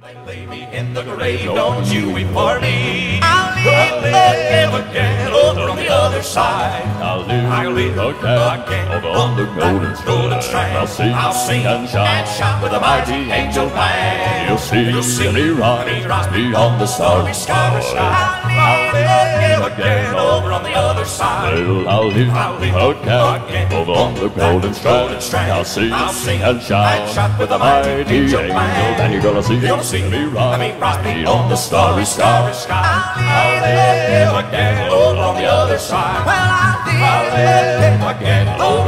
They lay me in the grave, don't you weep for me. I'll live again over on the other side. I'll live, I'll again, again over on the golden golden strand. strand. I'll sing, I'll sing and shout, shout with a mighty angel band. You'll see, You'll see and he rides, and he rides beyond the starry starry sky. sky. I'll live again over on the other side. Well, I'll live, I'll again, again over on the golden strand. strand. I'll sing, I'll sing and shout, shout with a mighty angel, band. and you're gonna see, You're gonna see he and he rides, rides the starry sky. I'll live again over on the other side. Well, I'll live again over on